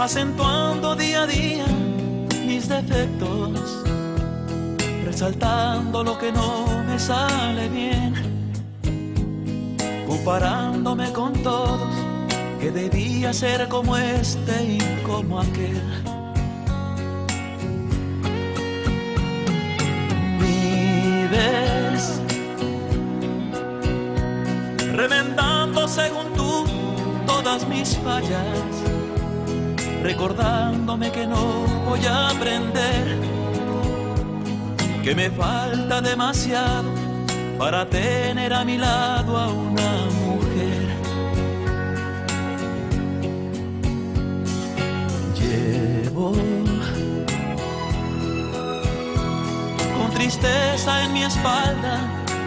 acentuando día a día mis defectos, resaltando lo que no me sale bien, comparándome con todos, que debía ser como este y como aquel. Vives remendando según tú todas mis fallas, recordándome que no voy a aprender, que me falta demasiado para tener a mi lado a una mujer. Llevo con tristeza en mi espalda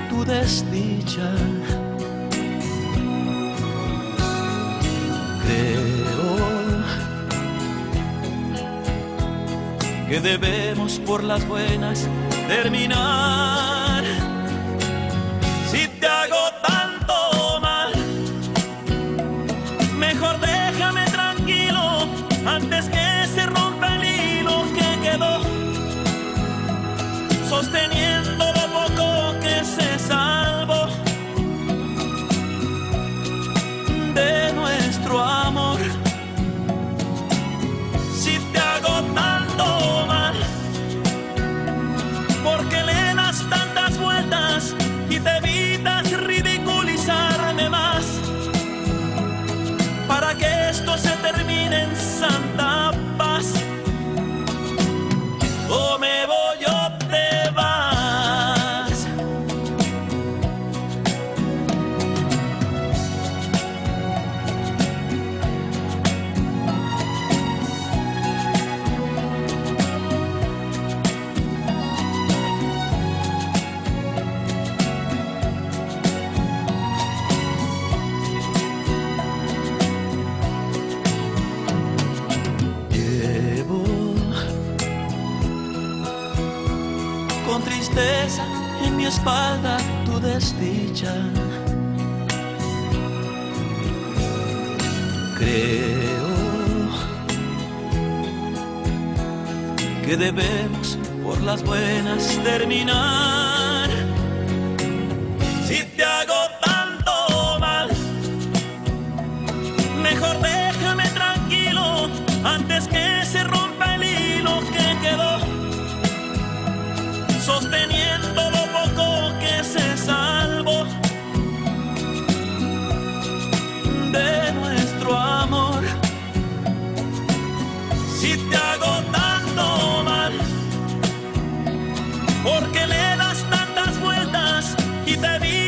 tu desdicha. Que debemos por las buenas terminar. Si te hago tanto mal, mejor déjame tranquilo antes que se rompa el hilo que quedó sosteniendo en mi espalda tu desdicha. Creo que debemos por las buenas terminar. Si te hago tanto mal, mejor déjame tranquilo antes que sosteniendo lo poco que se salvó de nuestro amor. Si te hago tanto mal, porque le das tantas vueltas y te vi